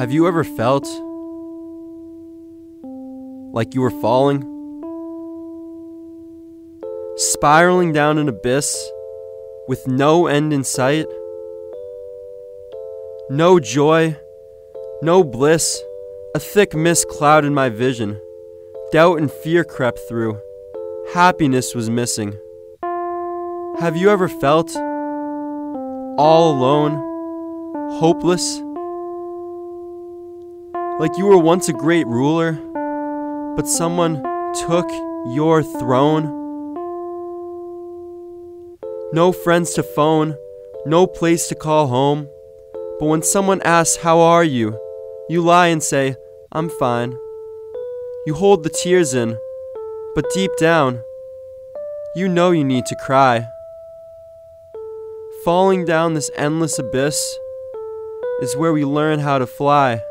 Have you ever felt like you were falling? Spiraling down an abyss with no end in sight? No joy, no bliss, a thick mist clouded my vision. Doubt and fear crept through. Happiness was missing. Have you ever felt all alone, hopeless? Like you were once a great ruler, but someone took your throne? No friends to phone, no place to call home. But when someone asks, How are you? you lie and say, I'm fine. You hold the tears in, but deep down, you know you need to cry. Falling down this endless abyss is where we learn how to fly.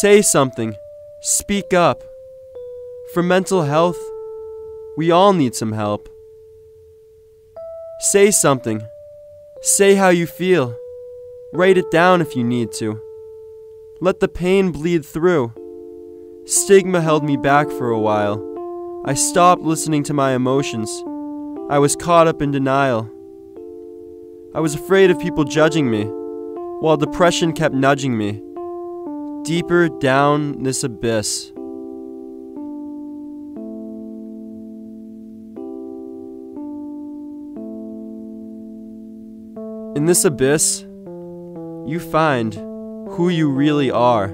Say something. Speak up. For mental health, we all need some help. Say something. Say how you feel. Write it down if you need to. Let the pain bleed through. Stigma held me back for a while. I stopped listening to my emotions. I was caught up in denial. I was afraid of people judging me, while depression kept nudging me deeper down this abyss. In this abyss, you find who you really are.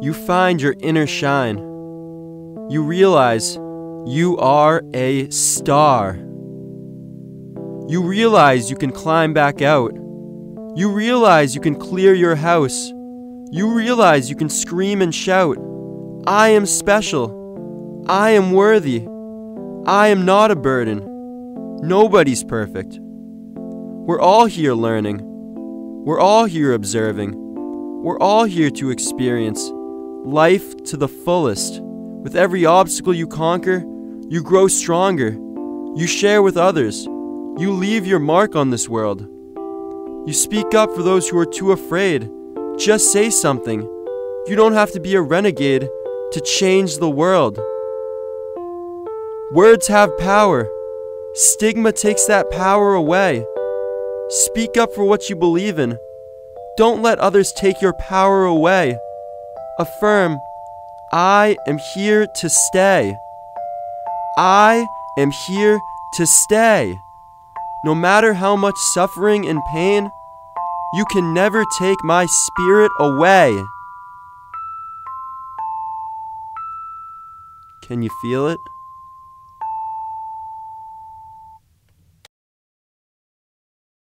You find your inner shine. You realize you are a star. You realize you can climb back out. You realize you can clear your house. You realize you can scream and shout, I am special. I am worthy. I am not a burden. Nobody's perfect. We're all here learning. We're all here observing. We're all here to experience life to the fullest. With every obstacle you conquer, you grow stronger. You share with others. You leave your mark on this world. You speak up for those who are too afraid. Just say something. You don't have to be a renegade to change the world. Words have power. Stigma takes that power away. Speak up for what you believe in. Don't let others take your power away. Affirm, I am here to stay. I am here to stay. No matter how much suffering and pain, you can never take my spirit away. Can you feel it?